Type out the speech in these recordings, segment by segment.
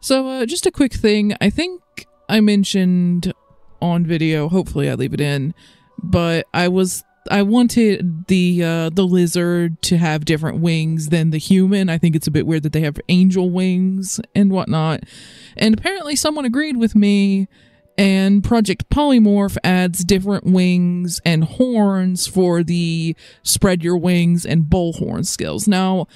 So, uh, just a quick thing. I think I mentioned on video. Hopefully, I leave it in. But I was I wanted the uh, the lizard to have different wings than the human. I think it's a bit weird that they have angel wings and whatnot. And apparently, someone agreed with me. And Project Polymorph adds different wings and horns for the spread your wings and bullhorn skills. Now,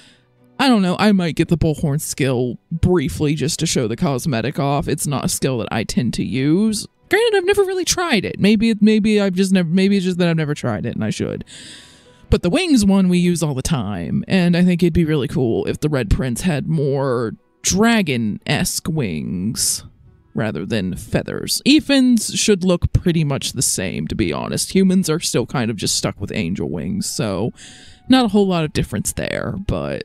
I don't know. I might get the bullhorn skill briefly just to show the cosmetic off. It's not a skill that I tend to use. Granted, I've never really tried it. Maybe maybe I've just never maybe it's just that I've never tried it and I should. But the wings one we use all the time, and I think it'd be really cool if the Red Prince had more dragon-esque wings rather than feathers. Ifan's should look pretty much the same, to be honest. Humans are still kind of just stuck with angel wings, so not a whole lot of difference there, but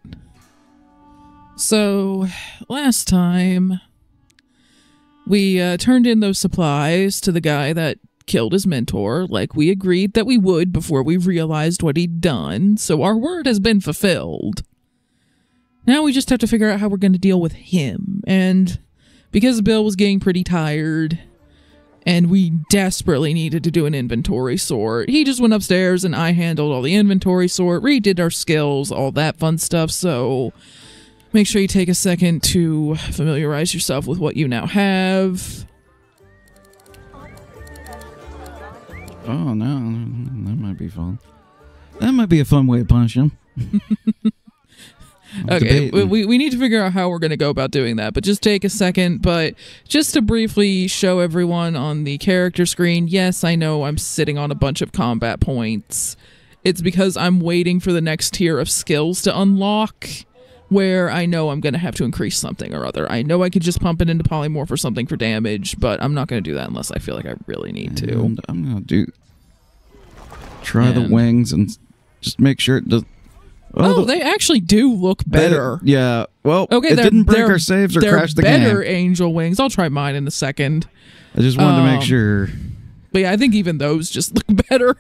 so, last time, we uh, turned in those supplies to the guy that killed his mentor, like we agreed that we would before we realized what he'd done, so our word has been fulfilled. Now we just have to figure out how we're going to deal with him, and because Bill was getting pretty tired, and we desperately needed to do an inventory sort, he just went upstairs and I handled all the inventory sort, redid our skills, all that fun stuff, so Make sure you take a second to familiarize yourself with what you now have. Oh no, that might be fun. That might be a fun way to punish him. okay, we, we need to figure out how we're going to go about doing that, but just take a second. But just to briefly show everyone on the character screen, yes, I know I'm sitting on a bunch of combat points. It's because I'm waiting for the next tier of skills to unlock where I know I'm going to have to increase something or other. I know I could just pump it into polymorph or something for damage, but I'm not going to do that unless I feel like I really need to. I'm going to do try and the wings and just make sure it does. Oh, oh the, they actually do look better. They, yeah. Well, okay, it didn't break our saves or crash the better game. Better angel wings. I'll try mine in a second. I just wanted um, to make um, sure. But yeah, I think even those just look better.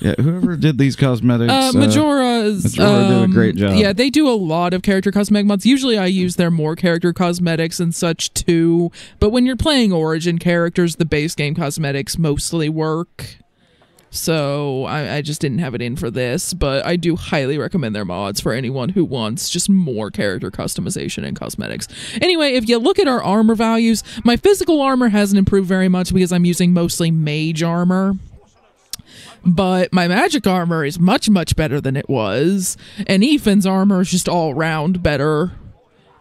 yeah, whoever did these cosmetics, uh, Majora's, uh, Majora um, did a great um, job. Yeah, they do a lot of character cosmetic mods. Usually, I use their more character cosmetics and such too. But when you're playing Origin characters, the base game cosmetics mostly work. So I, I, just didn't have it in for this, but I do highly recommend their mods for anyone who wants just more character customization and cosmetics. Anyway, if you look at our armor values, my physical armor hasn't improved very much because I'm using mostly mage armor but my magic armor is much much better than it was and ifan's armor is just all round better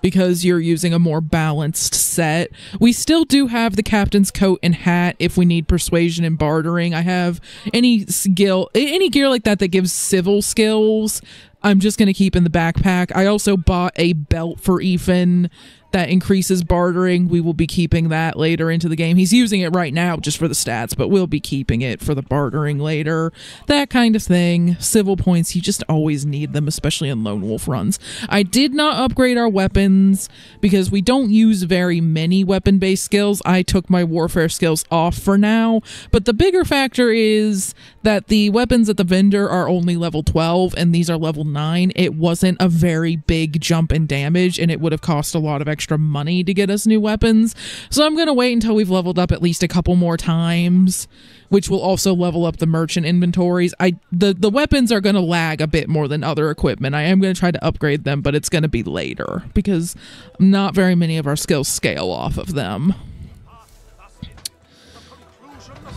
because you're using a more balanced set. We still do have the captain's coat and hat if we need persuasion and bartering. I have any skill, any gear like that that gives civil skills. I'm just going to keep in the backpack. I also bought a belt for Ifan that increases bartering. We will be keeping that later into the game. He's using it right now just for the stats, but we'll be keeping it for the bartering later. That kind of thing. Civil points, you just always need them, especially in Lone Wolf runs. I did not upgrade our weapons because we don't use very many weapon based skills. I took my warfare skills off for now, but the bigger factor is that the weapons at the vendor are only level 12 and these are level 9. It wasn't a very big jump in damage and it would have cost a lot of extra extra money to get us new weapons. So I'm going to wait until we've leveled up at least a couple more times, which will also level up the merchant inventories. I the the weapons are going to lag a bit more than other equipment. I am going to try to upgrade them, but it's going to be later because not very many of our skills scale off of them.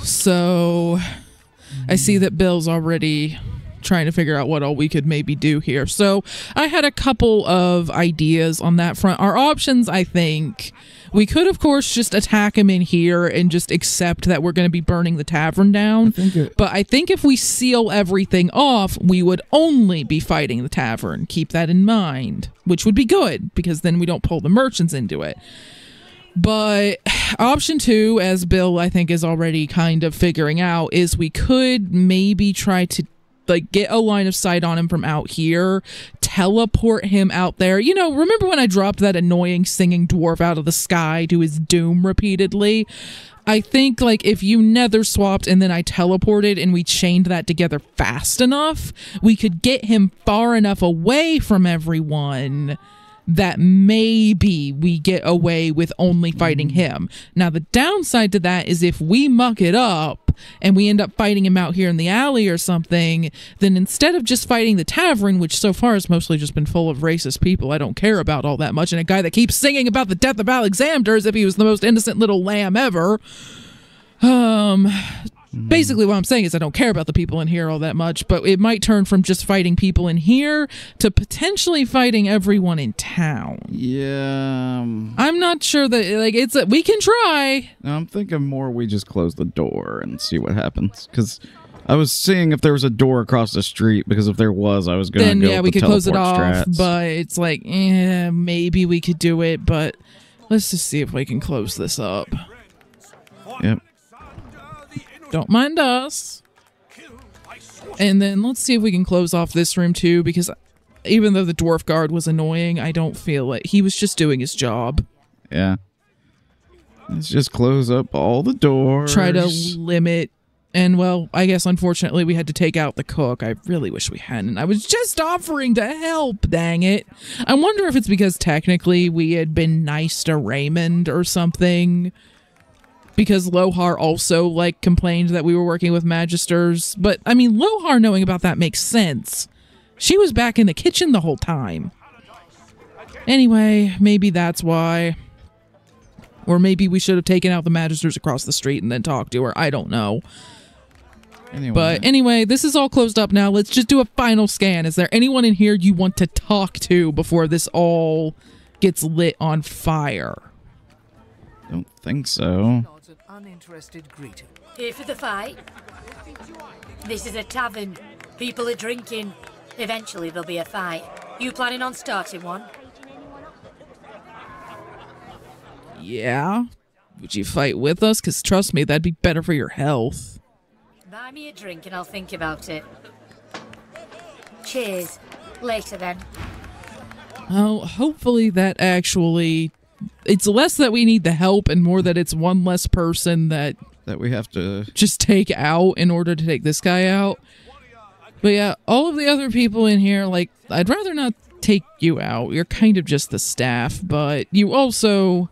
So I see that Bill's already trying to figure out what all we could maybe do here. So I had a couple of ideas on that front. Our options, I think, we could, of course, just attack him in here and just accept that we're going to be burning the tavern down. I it, but I think if we seal everything off, we would only be fighting the tavern. Keep that in mind, which would be good because then we don't pull the merchants into it. But option two, as Bill I think is already kind of figuring out, is we could maybe try to like get a line of sight on him from out here, teleport him out there. You know, remember when I dropped that annoying singing dwarf out of the sky to his doom repeatedly? I think like if you nether swapped and then I teleported and we chained that together fast enough, we could get him far enough away from everyone that maybe we get away with only fighting him. Now the downside to that is if we muck it up and we end up fighting him out here in the alley or something, then instead of just fighting the tavern, which so far has mostly just been full of racist people I don't care about all that much, and a guy that keeps singing about the death of Alexander as if he was the most innocent little lamb ever. Um basically what I'm saying is I don't care about the people in here all that much, but it might turn from just fighting people in here to potentially fighting everyone in town. Yeah. um, I'm not sure that like it's a, we can try. I'm thinking more we just close the door and see what happens. Because I was seeing if there was a door across the street. Because if there was, I was going to Then go yeah, we the could close it off, strats. but it's like eh, maybe we could do it, but let's just see if we can close this up. Yep. Don't mind us. And then let's see if we can close off this room too, because even though the dwarf guard was annoying, I don't feel like he was just doing his job. Yeah. Let's just close up all the doors. Try to limit. And well, I guess unfortunately we had to take out the cook. I really wish we hadn't. I was just offering to help, dang it. I wonder if it's because technically we had been nice to Raymond or something. Because Lohar also like complained that we were working with magisters. But I mean Lohar knowing about that makes sense. She was back in the kitchen the whole time. Anyway, maybe that's why. Or maybe we should have taken out the magisters across the street and then talked to her. I don't know. Anyway, But anyway, this is all closed up now. Let's just do a final scan. Is there anyone in here you want to talk to before this all gets lit on fire? Don't think so. nods an uninterested greeting. Here for the fight. This is a tavern. People are drinking. Eventually there'll be a fight. You planning on starting one? Yeah. Would you fight with us? Because trust me, that'd be better for your health. Buy me a drink and I'll think about it. Cheers. Later then. Oh, hopefully that actually. It's less that we need the help and more that it's one less person that That we have to. just take out in order to take this guy out. But yeah, all of the other people in here, like, I'd rather not take you out. You're kind of just the staff, but you also.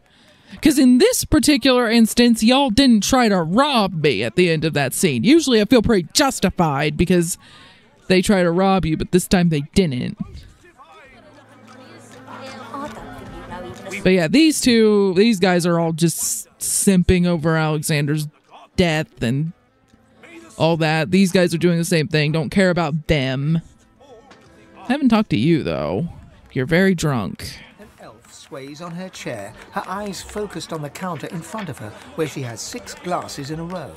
Because in this particular instance, y'all didn't try to rob me at the end of that scene. Usually I feel pretty justified because they try to rob you, but this time they didn't. But yeah, these two, these guys are all just simping over Alexander's death and all that. These guys are doing the same thing. Don't care about them. I haven't talked to you though. You're very drunk. An elf sways on her chair, her eyes focused on the counter in front of her, where she has six glasses in a row.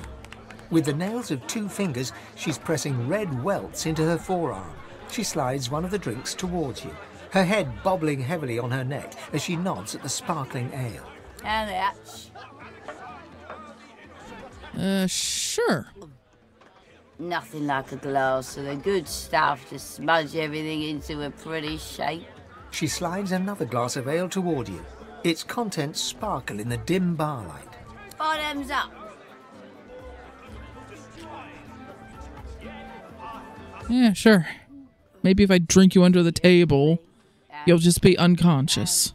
With the nails of two fingers, she's pressing red welts into her forearm. She slides one of the drinks towards you, her head bobbling heavily on her neck as she nods at the sparkling ale. And that's Uh, sure. Nothing like a glass of the good stuff to smudge everything into a pretty shape. She slides another glass of ale toward you. Its contents sparkle in the dim barlight. Bottoms up. Yeah, sure. Maybe if I drink you under the table, you'll just be unconscious.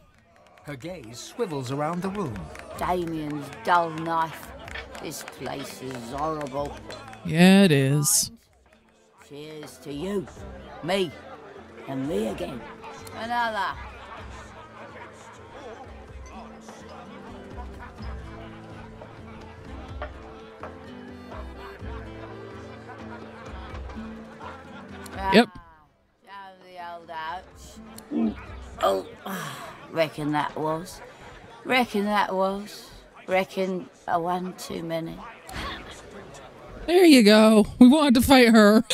Her gaze swivels around the room. Damien's dull knife. This place is horrible. Yeah, it is. Cheers to you, me, and me again. Another. Yep. Ah, the old ouch. Oh, reckon that was. Reckon that was. Reckon a one too many. There you go. We wanted to fight her.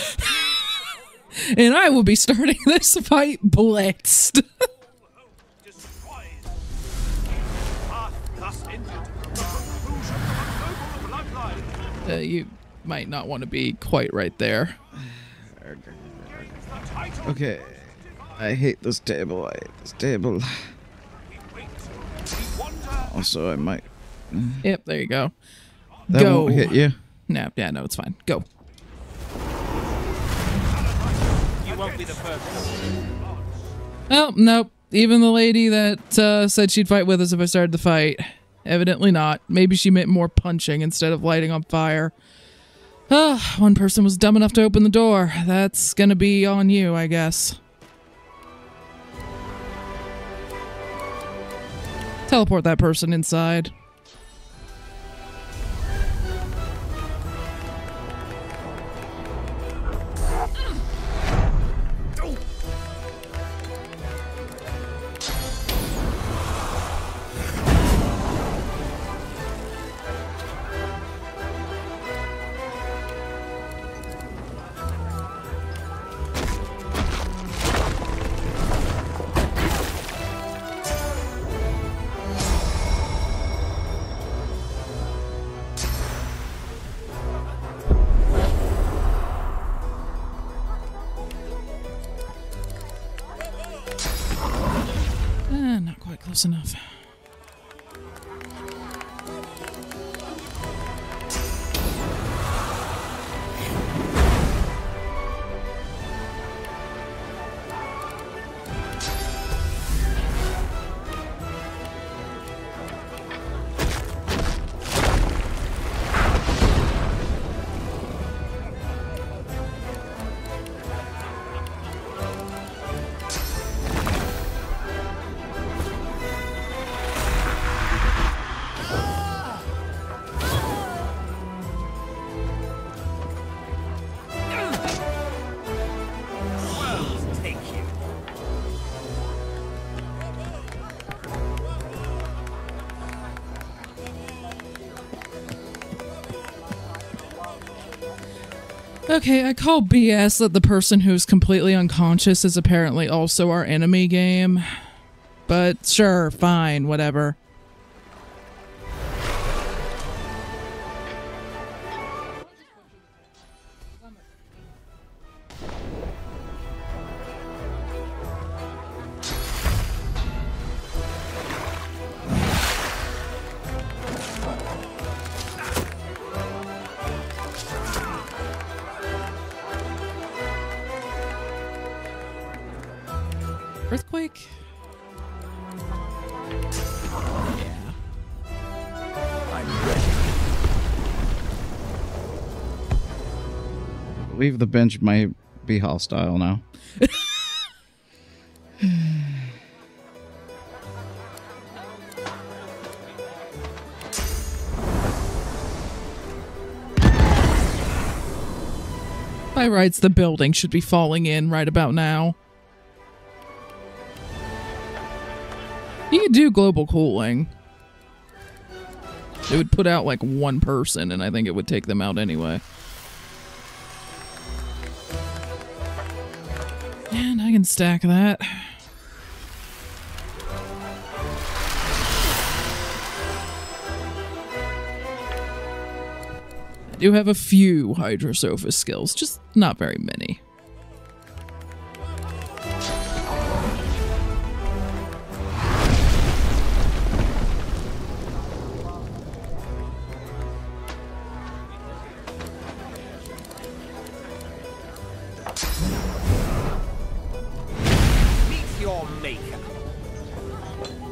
and I will be starting this fight blitzed. uh, you might not want to be quite right there. Okay. I hate this table. I hate this table. Also, I might. Yep, there you go. That Go. won't hit you. No, yeah, no, it's fine. Go. You won't be the first. Oh, nope. Even the lady that uh, said she'd fight with us if I started the fight. Evidently not. Maybe she meant more punching instead of lighting on fire. Ah, one person was dumb enough to open the door. That's gonna be on you, I guess. Teleport that person inside. Eh, not quite close enough. Okay, I call BS that the person who's completely unconscious is apparently also our enemy game. But sure, fine, whatever. Earthquake? Yeah. I believe the bench might be hostile now. By rights, the building should be falling in right about now. You could do global cooling. It would put out like one person, and I think it would take them out anyway. And I can stack that. I do have a few Hydrosophist skills, just not very many. ハハハハ!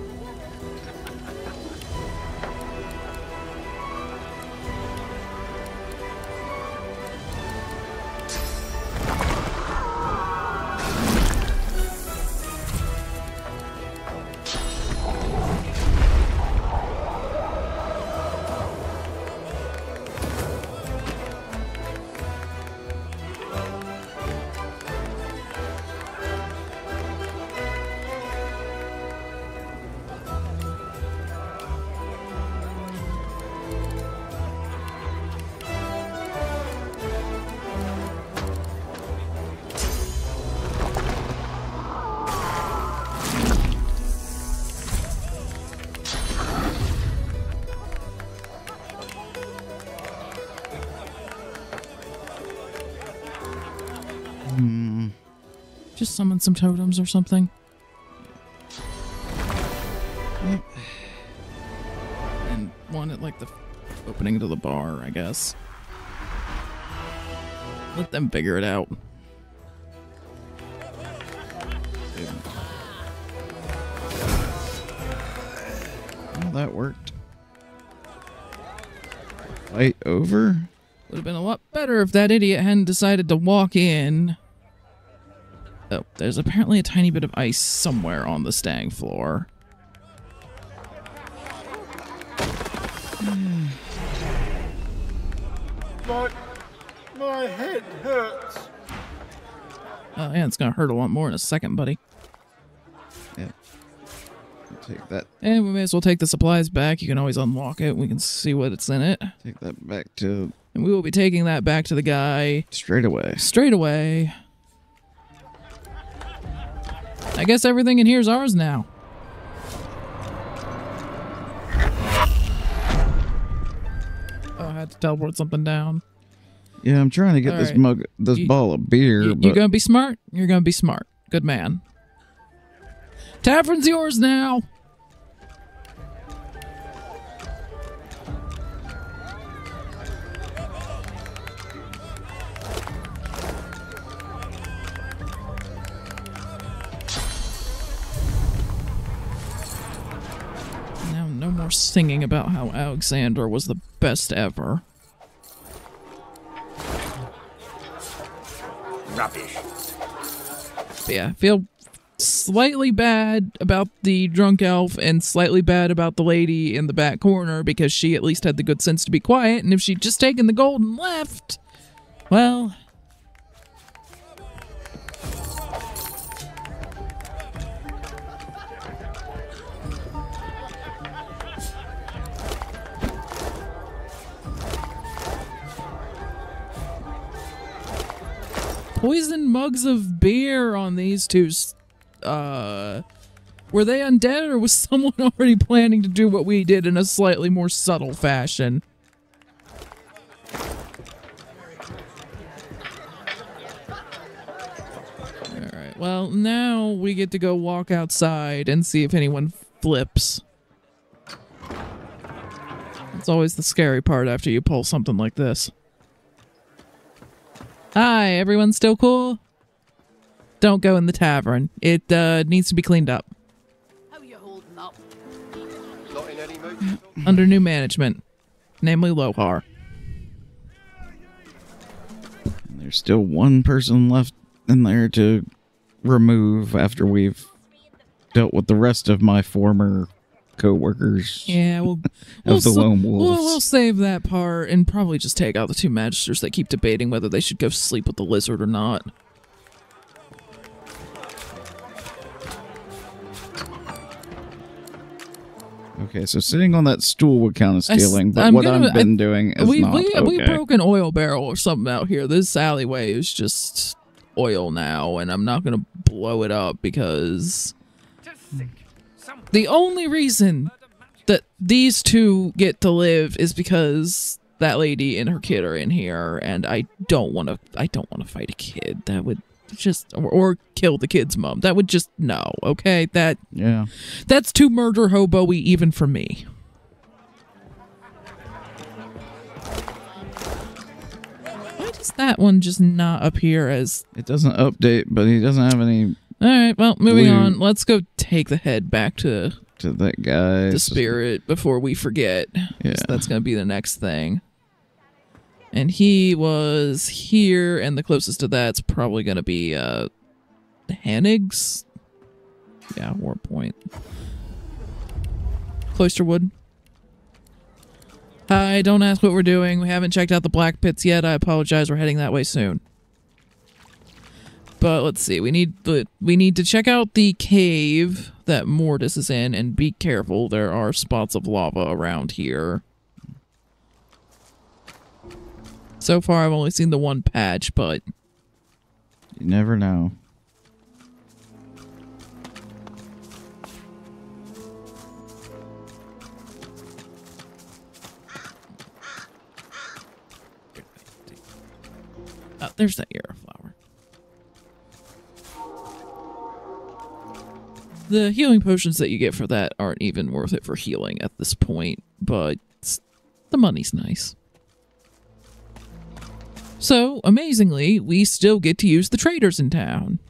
Summon some totems or something. Mm. And one at like the opening to the bar, I guess. Let them figure it out. Well, that worked. Fight over? Would have been a lot better if that idiot hadn't decided to walk in. Oh, there's apparently a tiny bit of ice somewhere on the stag floor. My, my head hurts. Oh, yeah, it's gonna hurt a lot more in a second, buddy. Yeah. Take that And we may as well take the supplies back. You can always unlock it. We can see what it's in it. take that back to And we will be taking that back to the guy straight away. straight away. I guess everything in here is ours now. Oh, I had to teleport something down. Yeah, I'm trying to get All this right. mug this You- ball of beer, You, you gonna be smart? You're gonna be smart. Good man. Tavern's yours now. More singing about how Alexander was the best ever. Rubbish. But yeah, I feel slightly bad about the drunk elf and slightly bad about the lady in the back corner because she at least had the good sense to be quiet. And if she'd just taken the gold and left, well. Poison mugs of beer on these two. Uh, were they undead or was someone already planning to do what we did in a slightly more subtle fashion? Alright, well, now we get to go walk outside and see if anyone flips. It's always the scary part after you pull something like this. Hi, everyone still cool? Don't go in the tavern. It uh, needs to be cleaned up. How you holding up? Not in any mood. under new management, namely Lohar. And there's still one person left in there to remove after we've dealt with the rest of my former co-workers. Yeah, we'll, Of we'll, the s- lone We'll, we'll save that part and probably just take out the two magisters that keep debating whether they should go sleep with the lizard or not. Okay, so sitting on that stool would count as I s- stealing, but I'm what gonna- I've been I- doing is we not. we, we broke an oil barrel or something out here. This alleyway is just oil now, and I'm not gonna blow it up because To think. Some the only reason that these two get to live is because that lady and her kid are in here, and I don't want to. I don't want to fight a kid. That would just or, or kill the kid's mom. That would just no. Okay, that Yeah. that's too murder hobo-y even for me. Why does that one just not appear as It doesn't update, but he doesn't have any all right? Well, moving Blue. on. Let's go take the head back to to that guy. the spirit before we forget. Yeah. So that's going to be the next thing. And he was here, and the closest to that's probably going to be uh, Hannig's. Yeah, Waypoint. Cloisterwood. Hi, don't ask what we're doing. We haven't checked out the black pits yet. I apologize. We're heading that way soon. But let's see. We need the we need to check out the cave that Mortis is in and be careful. There are spots of lava around here. So far I've only seen the one patch, but You never know. uh, there's that Yarrow The healing potions that you get for that aren't even worth it for healing at this point, but the money's nice. So, amazingly, we still get to use the traders in town.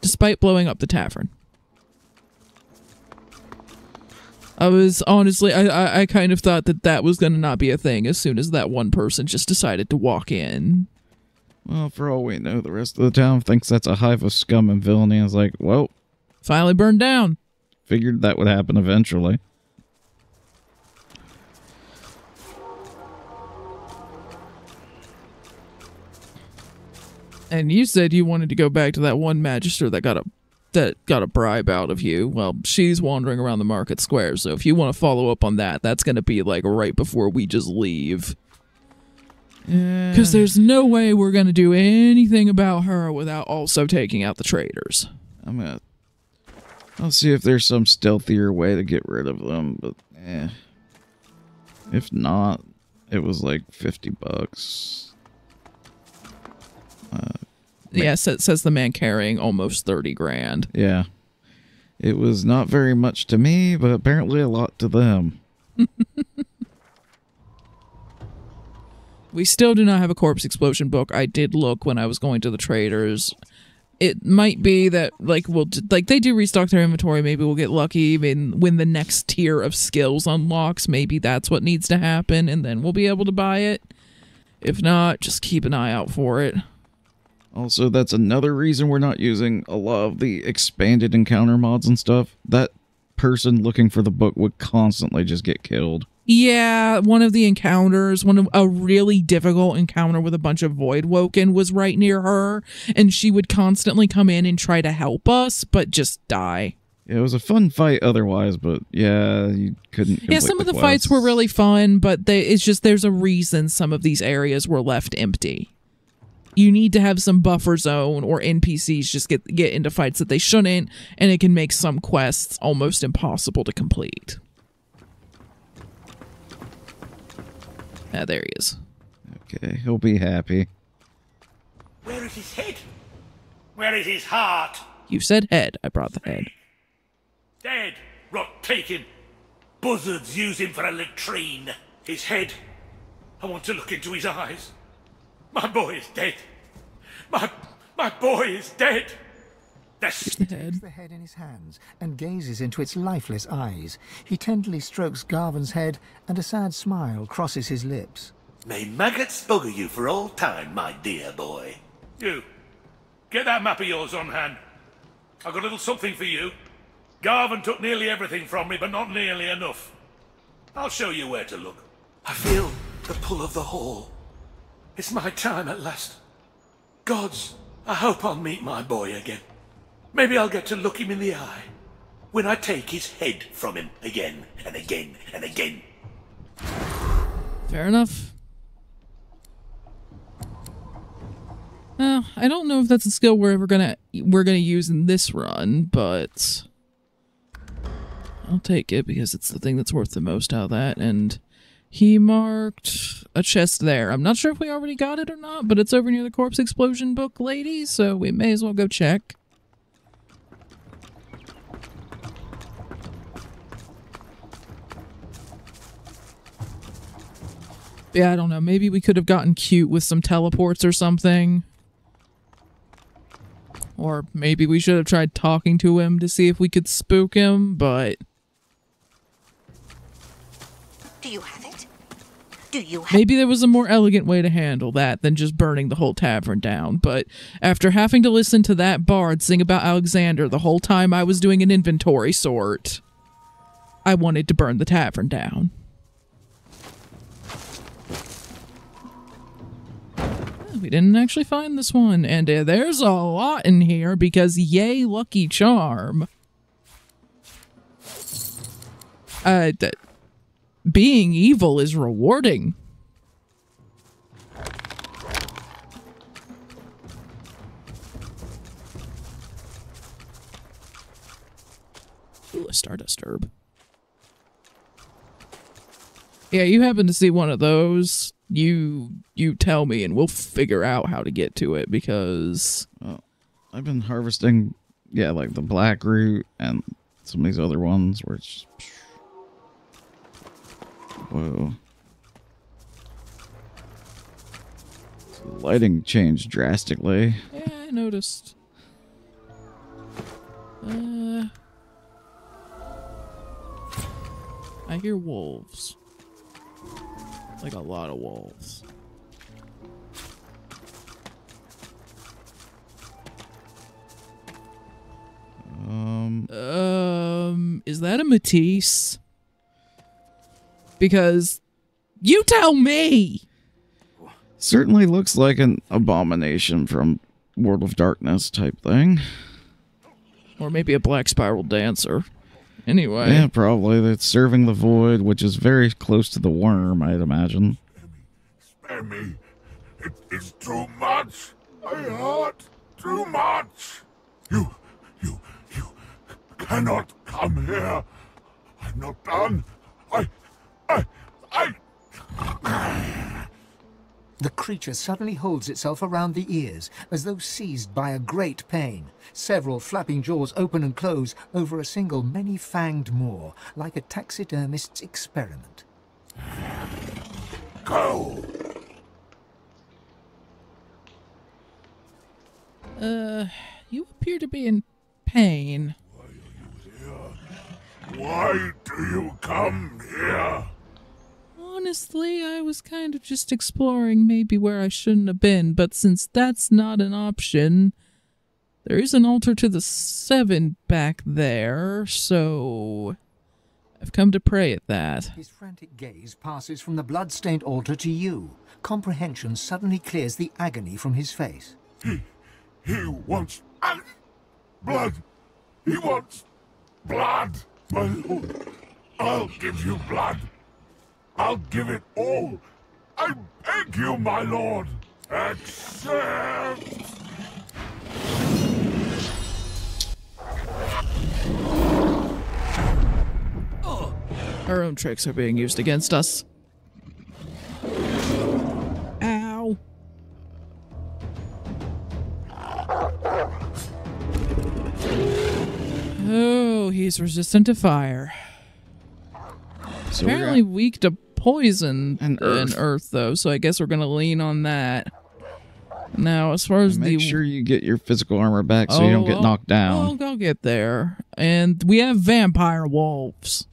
Despite blowing up the tavern. I was honestly, I, I, I kind of thought that that was going to not be a thing as soon as that one person just decided to walk in. Well, for all we know, the rest of the town thinks that's a hive of scum and villainy. I was like, well, Finally burned down. figured that would happen eventually. And you said you wanted to go back to that one magister that got a that got a bribe out of you. Well, she's wandering around the market square, so if you want to follow up on that, that's going to be like right before we just leave. Because there's no way we're going to do anything about her without also taking out the traders. I'm gonna. I'll see if there's some stealthier way to get rid of them, but eh. If not, it was like fifty bucks. Yes, it says the man carrying almost 30 grand. Yeah, it was not very much to me, but apparently a lot to them. We still do not have a corpse explosion book. I did look when I was going to the traders. It might be that like we'll like they do restock their inventory. Maybe we'll get lucky. When when the next tier of skills unlocks, maybe that's what needs to happen, and then we'll be able to buy it. If not, just keep an eye out for it. Also, that's another reason we're not using a lot of the expanded encounter mods and stuff. That person looking for the book would constantly just get killed. Yeah, one of the encounters, one of a really difficult encounter with a bunch of void woken was right near her, and she would constantly come in and try to help us, but just die. It was a fun fight otherwise, but yeah, you couldn't. Yeah, some of the fights were really fun, but they, it's just there's a reason some of these areas were left empty. You need to have some buffer zone or NPCs just get get into fights that they shouldn't, and it can make some quests almost impossible to complete. Ah, there he is. Okay, he'll be happy. Where is his head? Where is his heart? You said head. I brought the head. Dead. Rot take him. Buzzards use him for a latrine. His head. I want to look into his eyes. My boy is dead. My my boy is dead. That's The head. takes the head in his hands and gazes into its lifeless eyes. He tenderly strokes Garvin's head, and a sad smile crosses his lips. May maggots bugger you for all time, my dear boy. you. Get that map of yours on hand. I've got a little something for you. Garvin took nearly everything from me, but not nearly enough. I'll show you where to look. I feel the pull of the hall. It's my time at last. Gods, I hope I'll meet my boy again. Maybe I'll get to look him in the eye When I take his head from him again and again and again. Fair enough. Well, I don't know if that's a skill we're ever gonna we're gonna use in this run, but I'll take it because it's the thing that's worth the most out of that. And he marked a chest there. I'm not sure if we already got it or not, but it's over near the corpse explosion book, lady. So we may as well go check. Yeah, I don't know. Maybe we could have gotten cute with some teleports or something. Or maybe we should have tried talking to him to see if we could spook him, but Do you have it? Do you have maybe there was a more elegant way to handle that than just burning the whole tavern down. But after having to listen to that bard sing about Alexander the whole time I was doing an inventory sort, I wanted to burn the tavern down. We didn't actually find this one, and uh, there's a lot in here because yay, lucky charm. Uh, being evil is rewarding. Ooh, a Stardust herb. Yeah, you happen to see one of those, you you tell me and we'll figure out how to get to it because well, I've been harvesting yeah, like the black root and some of these other ones where it's whoa. The lighting changed drastically. Yeah, I noticed. Uh I hear wolves. Like a lot of walls. Um, Um, is that a Matisse? Because you tell me. certainly looks like an abomination from World of Darkness type thing. Or maybe a black spiral dancer. Anyway. Yeah, probably. That's serving the void, which is very close to the worm, I'd imagine. Spare me. It is too much. I hurt too much. You, you, you cannot come here. I'm not done. I, I, I. The creature suddenly holds itself around the ears, as though seized by a great pain. Several flapping jaws open and close over a single many-fanged maw, like a taxidermist's experiment. Go. Uh, you appear to be in pain. Why are you here? Why do you come here? Honestly, I was kind of just exploring maybe where I shouldn't have been, but since that's not an option, there is an altar to the seven back there, so I've come to pray at that. His frantic gaze passes from the blood-stained altar to you. Comprehension suddenly clears the agony from his face. He, he wants blood. He wants blood. My lord, I'll give you blood. I'll give it all. I beg you, my lord. Accept. Our own tricks are being used against us. Ow. Oh, he's resistant to fire. So Apparently weak to poison And and earth. earth, though, so I guess we're gonna lean on that. Now, as far as the make the sure you get your physical armor back so you don't get knocked down. I'll, I'll get there. And we have vampire wolves.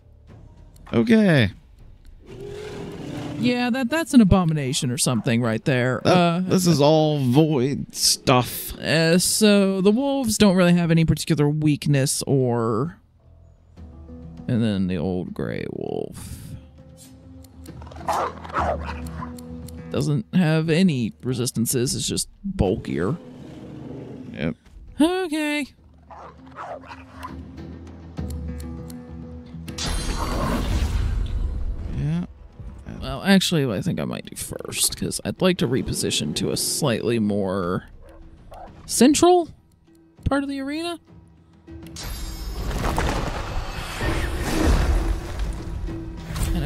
Okay. Yeah, that that's an abomination or something right there. That- uh, this is all void stuff. Uh, so the wolves don't really have any particular weakness or. And then the old gray wolf. Doesn't have any resistances, it's just bulkier. Yep. Okay. Yeah. Well, actually, I think I might do first because I'd like to reposition to a slightly more central part of the arena.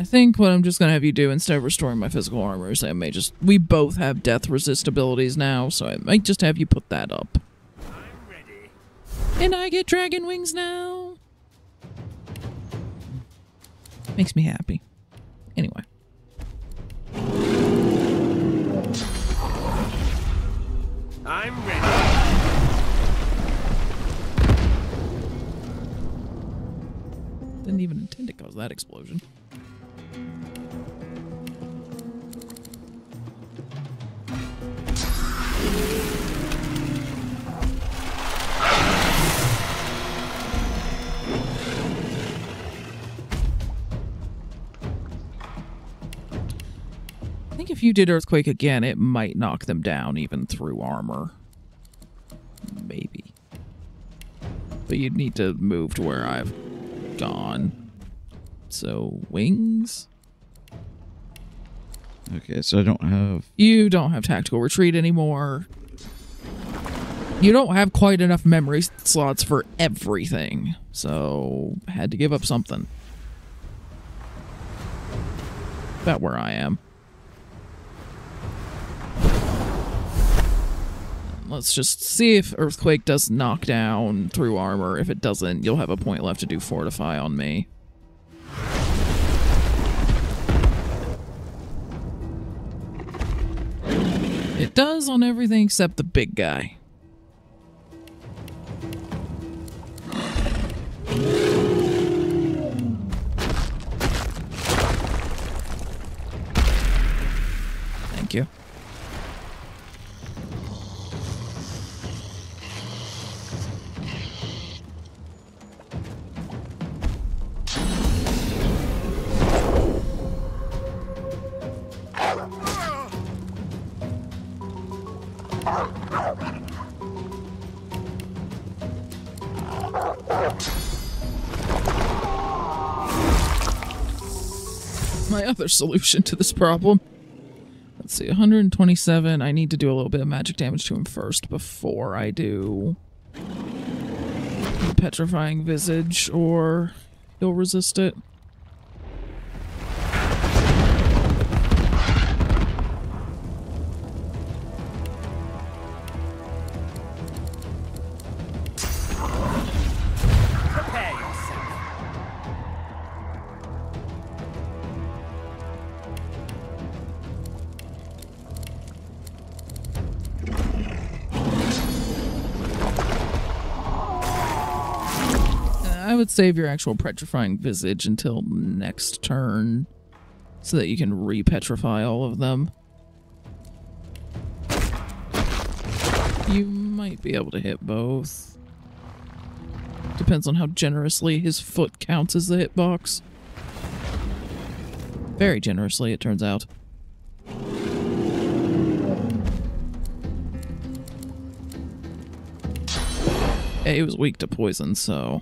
Think what I'm just gonna have you do instead of restoring my physical armor is I may just we both have death resist abilities now, so I might just have you put that up. I'm ready. And I get dragon wings now. Makes me happy. Anyway. I'm ready. Didn't even intend to cause that explosion. I think if you did Earthquake again, it might knock them down even through armor. Maybe. But you'd need to move to where I've gone. So, wings? Okay, so I don't have. You don't have tactical retreat anymore. You don't have quite enough memory slots for everything. So, had to give up something. About where I am. Let's just see if Earthquake does knock down through armor. If it doesn't, you'll have a point left to do Fortify on me. It does on everything except the big guy. My other solution to this problem. Let's see, 127. I need to do a little bit of magic damage to him first before I do the petrifying visage, or he'll resist it. Save your actual petrifying visage until next turn so that you can repetrify all of them. You might be able to hit both. Depends on how generously his foot counts as the hitbox. Very generously, it turns out. He was weak to poison, so.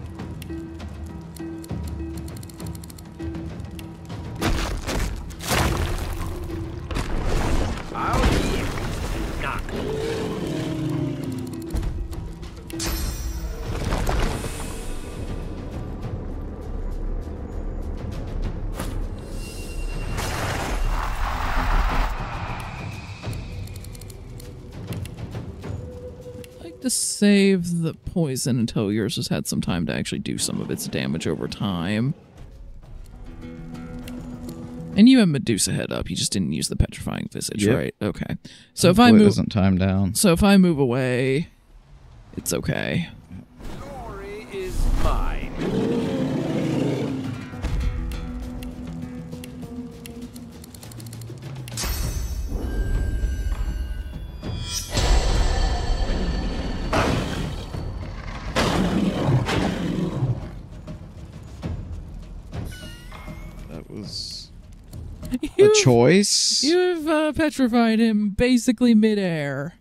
save the poison until yours has had some time to actually do some of its damage over time. And you have Medusa head up. You just didn't use the petrifying visage, Yep. right? Okay. So if I Hopefully it doesn't time down. so if I move away, it's okay. Choice. You've uh, petrified him basically midair.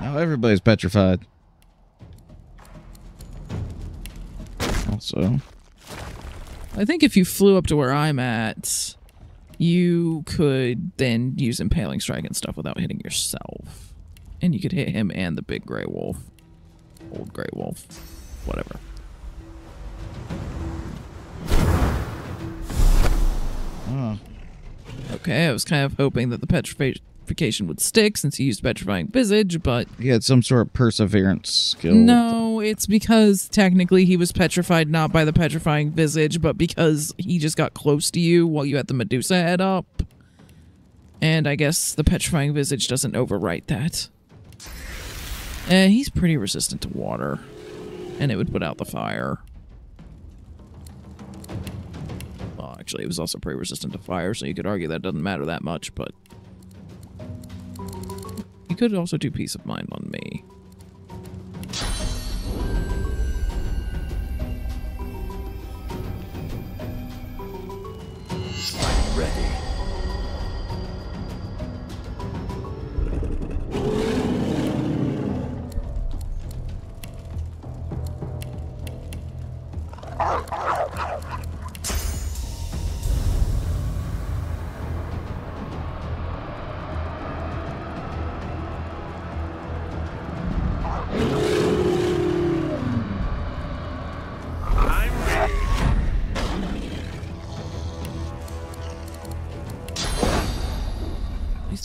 Now everybody's petrified. Also, I think if you flew up to where I'm at, you could then use impaling strike and stuff without hitting yourself. And you could hit him and the big gray wolf. Old gray wolf. Whatever. Oh, Okay, I was kind of hoping that the petrification would stick since he used petrifying visage, but he had some sort of perseverance skill. no, it's because technically he was petrified not by the petrifying visage, but because he just got close to you while you had the Medusa head up. And I guess the petrifying visage doesn't overwrite that. Eh, he's pretty resistant to water. And it would put out the fire. Actually, it was also pretty resistant to fire, so you could argue that doesn't matter that much, but. You could also do peace of mind on me.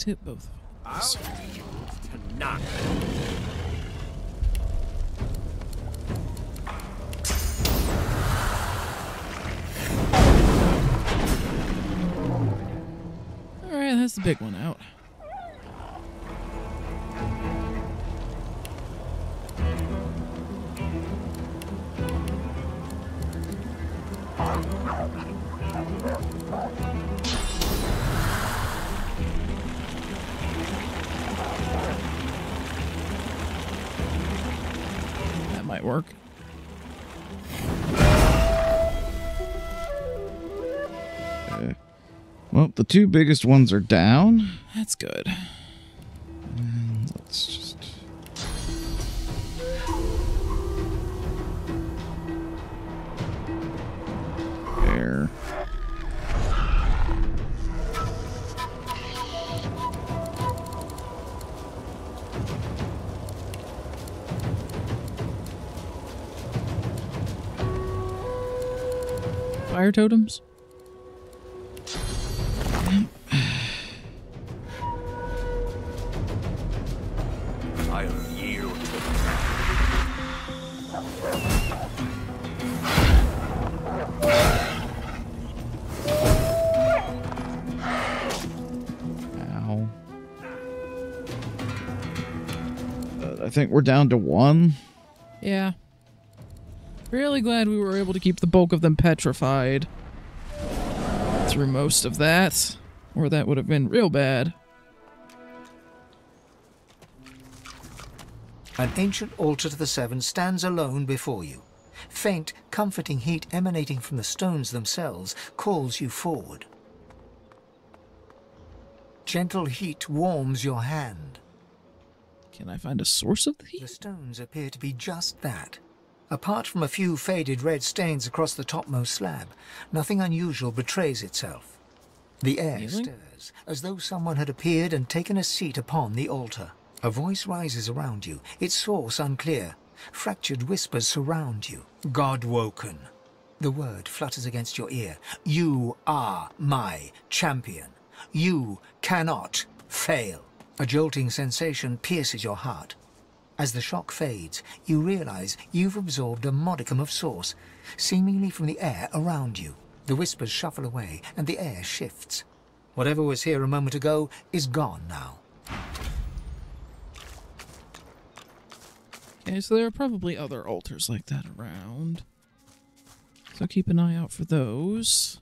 hit both of Alright, that's the big one out. The two biggest ones are down. That's good. And let's just. There. Fire totems? Think we're down to one. Yeah. Really glad we were able to keep the bulk of them petrified through most of that, or that would have been real bad. An ancient altar to the Seven stands alone before you. Faint, comforting heat emanating from the stones themselves calls you forward. Gentle heat warms your hand. Can I find a source of the heat? The stones appear to be just that. Apart from a few faded red stains across the topmost slab, nothing unusual betrays itself. The air stirs, as though someone had appeared and taken a seat upon the altar. A voice rises around you, its source unclear. Fractured whispers surround you. Godwoken. The word flutters against your ear. You are my champion. You cannot fail. A jolting sensation pierces your heart. As the shock fades, you realize you've absorbed a modicum of source, seemingly from the air around you. The whispers shuffle away, and the air shifts. Whatever was here a moment ago is gone now. Okay, so there are probably other altars like that around. So keep an eye out for those.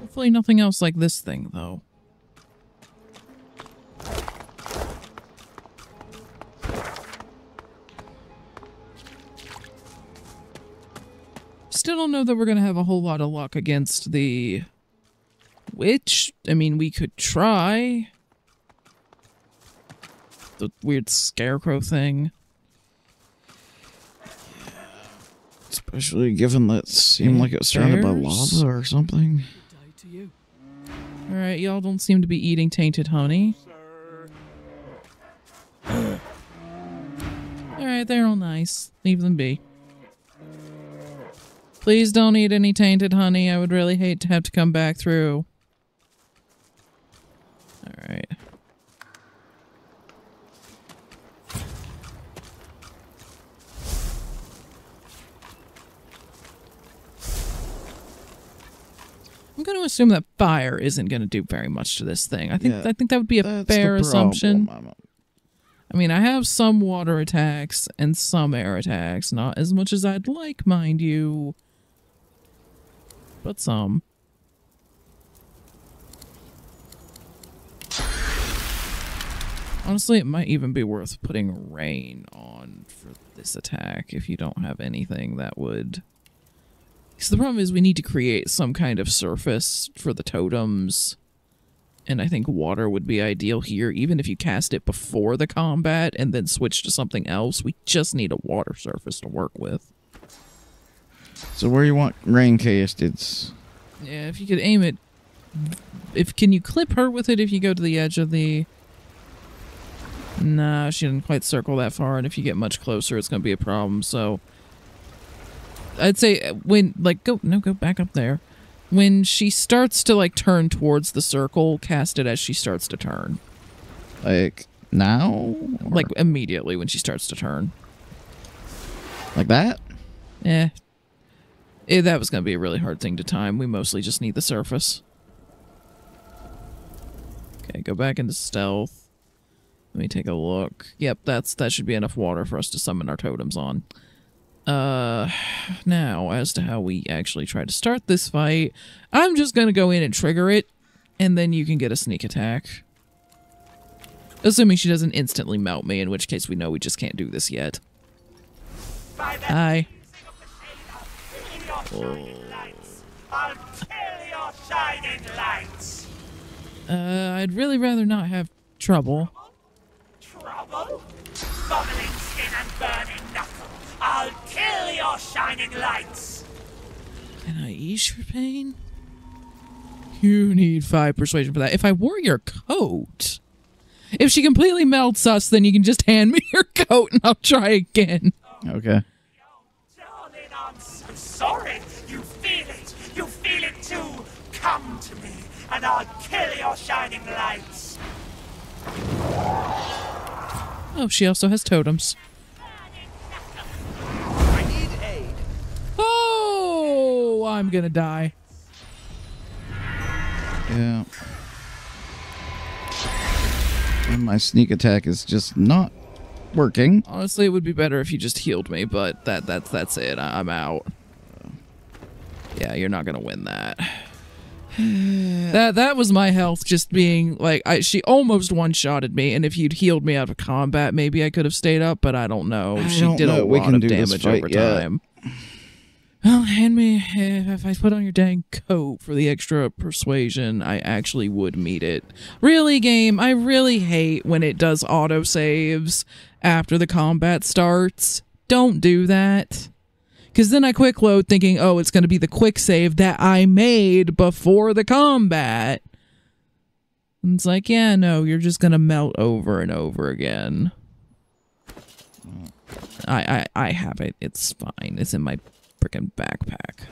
Hopefully nothing else like this thing, though. Still don't know that we're going to have a whole lot of luck against the witch. I mean, we could try the weird scarecrow thing. Especially given that it seemed like it was surrounded by lava or something. All right, y'all don't seem to be eating tainted honey. all right, they're all nice. Leave them be. Please don't eat any tainted honey. I would really hate to have to come back through. All I'm going to assume that fire isn't going to do very much to this thing. I think Yeah, I think that would be a fair assumption. I mean, I have some water attacks and some air attacks, not as much as I'd like, mind you, but some. Honestly, it might even be worth putting rain on for this attack if you don't have anything that would. Because the problem is, we need to create some kind of surface for the totems. And I think water would be ideal here, even if you cast it before the combat and then switch to something else. We just need a water surface to work with. So where you want rain casted? Yeah, if you could aim it. If can you clip her with it if you go to the edge of the. Nah, she didn't quite circle that far, and if you get much closer, it's gonna be a problem. So, I'd say when like go no go back up there. When she starts to like turn towards the circle, cast it as she starts to turn. Like now? Or Like immediately when she starts to turn. like that? Eh. Eh, that was going to be a really hard thing to time. We mostly just need the surface. Okay, go back into stealth. Let me take a look. Yep, that's that should be enough water for us to summon our totems on. Uh, now, as to how we actually try to start this fight, I'm just going to go in and trigger it, and then you can get a sneak attack. Assuming she doesn't instantly melt me, in which case we know we just can't do this yet. Hi. Oh. Uh, I'd really rather not have trouble. Trouble? Bubbling your shining lights. Can I ease your pain? You need five persuasion for that. If I wore your coat. If she completely melts us, then you can just hand me your coat and I'll try again. Okay. Darling, I'm so sorry. You feel it. You feel it too. Come to me, and I'll kill your shining lights. Oh, she also has totems. I'm gonna die. Yeah. And my sneak attack is just not working. Honestly, it would be better if you just healed me, but that that's that's it. I, I'm out. Yeah, you're not gonna win that. that that was my health just being like I she almost one shotted me, and if you'd healed me out of combat, maybe I could have stayed up, but I don't know. I she don't did know a we lot can of do damage over yet. time. Well, hand me eh, if I put on your dang coat for the extra persuasion, I actually would meet it. Really, game, I really hate when it does auto saves after the combat starts. Don't do that. Because then I quick load thinking, oh, it's going to be the quick save that I made before the combat. And it's like, yeah, no, you're just going to melt over and over again. I, I I have it. It's fine. It's in my freaking backpack.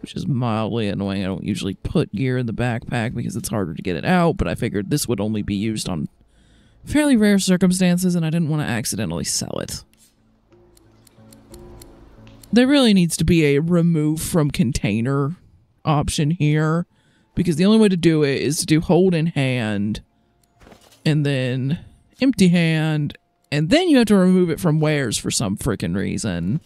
Which is mildly annoying. I don't usually put gear in the backpack because it's harder to get it out, but I figured this would only be used on fairly rare circumstances and I didn't want to accidentally sell it. There really needs to be a remove from container option here because the only way to do it is to do hold in hand and then empty hand and then you have to remove it from wares for some freaking reason.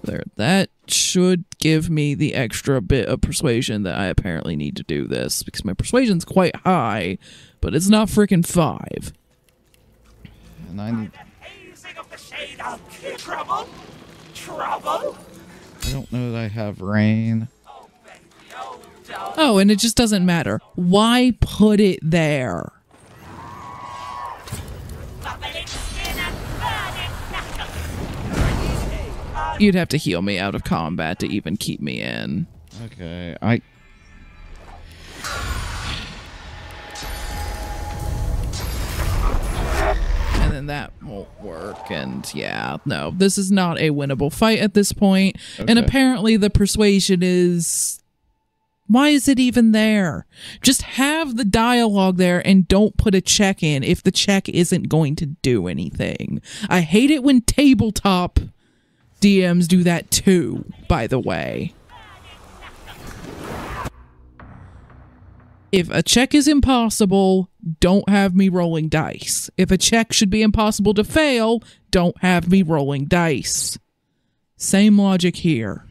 There, that should give me the extra bit of persuasion that I apparently need to do this because my persuasion's quite high, but it's not freaking five. And I need. Hazing of the shade. I'll trouble. Trouble. I don't know that I have rain. Oh, oh, oh and it just doesn't matter. Why put it there? You'd have to heal me out of combat to even keep me in. Okay, I. and then that won't work. And yeah, no, this is not a winnable fight at this point. And apparently, the persuasion is. Why is it even there? Just have the dialogue there and don't put a check in if the check isn't going to do anything. I hate it when tabletop DMs do that too, by the way. If a check is impossible, don't have me rolling dice. If a check should be impossible to fail, don't have me rolling dice. Same logic here.